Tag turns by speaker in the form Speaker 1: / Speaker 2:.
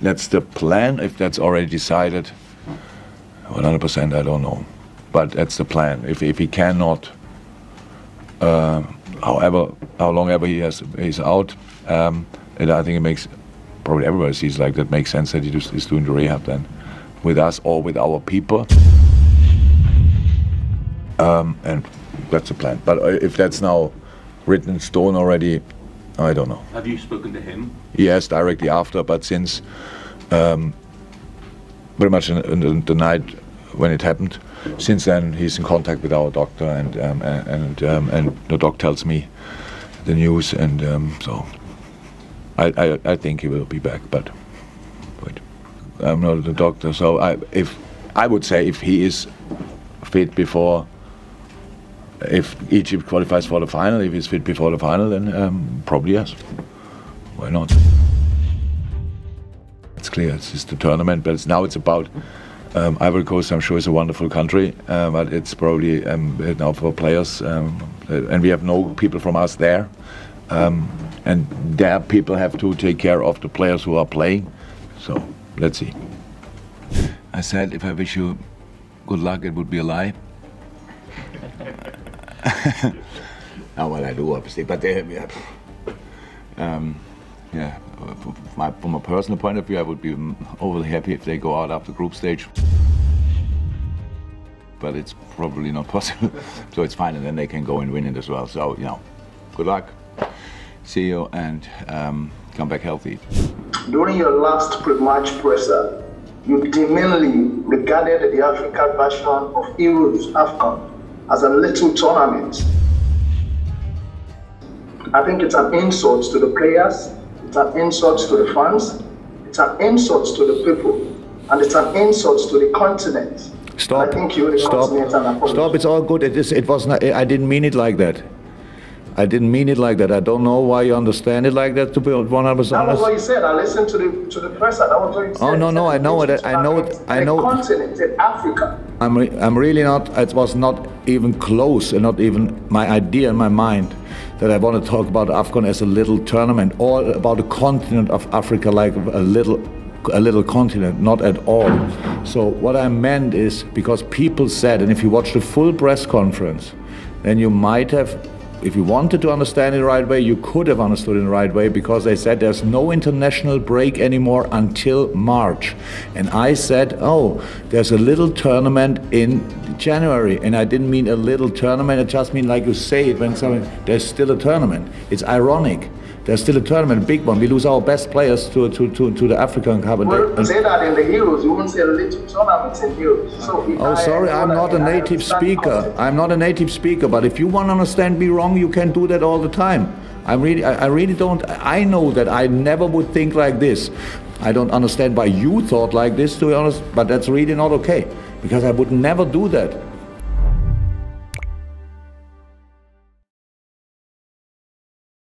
Speaker 1: that's the plan. If that's already decided, 100%, I don't know. But that's the plan. If, if he cannot, uh, however, how long ever he has, he's out, um, and I think it makes probably everybody sees like that makes sense that he just is doing the rehab then with us or with our people. Um, and that's the plan. But uh, if that's now written in stone already, I don't know.
Speaker 2: Have you spoken to him?
Speaker 1: Yes, directly after, but since um, pretty much in, in, the night when it happened, since then he's in contact with our doctor, and um, and um, and the doc tells me the news, and um, so I, I, I think he will be back, but wait, I'm not the doctor, so I if I would say if he is fit before if Egypt qualifies for the final, if he's fit before the final, then um, probably yes. Why not? It's clear, it's just the tournament, but it's, now it's about um, Ivory Coast. I'm sure is a wonderful country, uh, but it's probably um, now for players, um, and we have no people from us there, um, and their people have to take care of the players who are playing. So let's see. I said, if I wish you good luck, it would be a lie. Not what I do, obviously, but they, yeah, um, yeah. From, my, from a personal point of view, I would be overly happy if they go out after group stage. But it's probably not possible, so it's fine, and then they can go and win it as well. So you know, good luck. See you, and um, come back healthy.
Speaker 3: During your last pre-match presser, you demeaningly regarded the African version of Euros AFCON as a little tournament. I think it's an insult to the players, it's an insult to the fans, it's an insult to the people, and it's an insult to the continent.
Speaker 1: Stop. Stop. Stop. It's all good. It is. It was not. I didn't mean it like that. I didn't mean it like that. I don't know why you understand it like that. To be 100 honest.
Speaker 3: That was what you said. I listened to the to the press. That was what you oh, said.
Speaker 1: Oh no, no, I know it. I know it. I know.
Speaker 3: The Continent in Africa.
Speaker 1: I'm re I'm really not. It was not even close, and not even my idea in my mind that I want to talk about AFCON as a little tournament or about the continent of Africa like a little a little continent, not at all. So what I meant is because people said, and if you watch the full press conference, then you might have if you wanted to understand it the right way, you could have understood it the right way because they said there's no international break anymore until March. And I said, oh, there's a little tournament in January. And I didn't mean a little tournament, I just mean like you say it when someone, there's still a tournament. It's ironic there's still a tournament, a big one. We lose our best players to to, to, to the African Cup.
Speaker 3: Well, say that in the Euros. You won't say a little tournament in Euros. So
Speaker 1: oh, sorry, I'm not a native speaker. I'm not a native speaker. But if you want to understand me wrong, you can do that all the time. I really, I, I really don't. I know that I never would think like this. I don't understand why you thought like this, to be honest. But that's really not okay because I would never do that.